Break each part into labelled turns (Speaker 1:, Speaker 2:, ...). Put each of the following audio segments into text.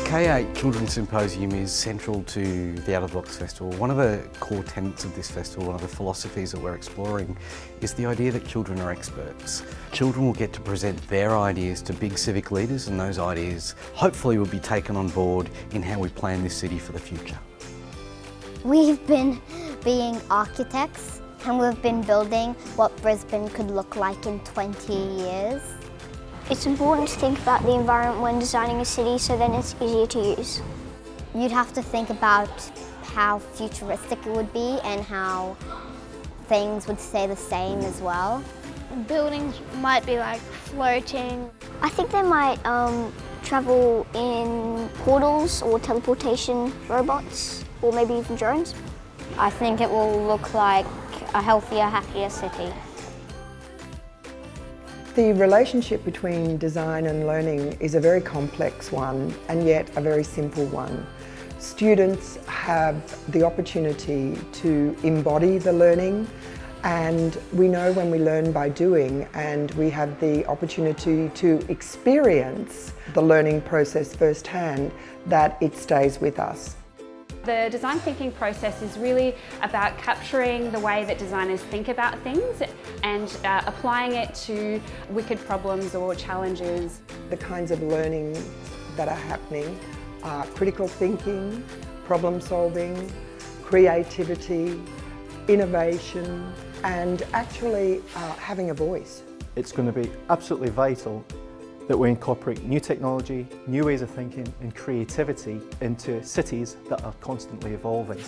Speaker 1: K8 Children's Symposium is central to the Out of the Box Festival. One of the core tenets of this festival, one of the philosophies that we're exploring, is the idea that children are experts. Children will get to present their ideas to big civic leaders and those ideas hopefully will be taken on board in how we plan this city for the future.
Speaker 2: We've been being architects and we've been building what Brisbane could look like in 20 years.
Speaker 3: It's important to think about the environment when designing a city so then it's easier to use.
Speaker 2: You'd have to think about how futuristic it would be and how things would stay the same as well.
Speaker 4: Buildings might be like floating.
Speaker 3: I think they might um, travel in portals or teleportation robots or maybe even drones.
Speaker 5: I think it will look like a healthier, happier city.
Speaker 6: The relationship between design and learning is a very complex one and yet a very simple one. Students have the opportunity to embody the learning and we know when we learn by doing and we have the opportunity to experience the learning process firsthand that it stays with us.
Speaker 7: The design thinking process is really about capturing the way that designers think about things and uh, applying it to wicked problems or challenges.
Speaker 6: The kinds of learning that are happening are critical thinking, problem solving, creativity, innovation and actually uh, having a voice.
Speaker 8: It's going to be absolutely vital that we incorporate new technology, new ways of thinking and creativity into cities that are constantly evolving.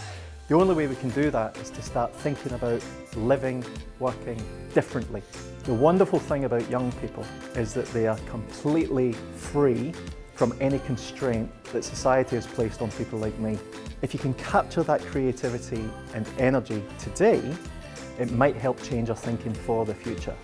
Speaker 8: The only way we can do that is to start thinking about living, working differently. The wonderful thing about young people is that they are completely free from any constraint that society has placed on people like me. If you can capture that creativity and energy today, it might help change our thinking for the future.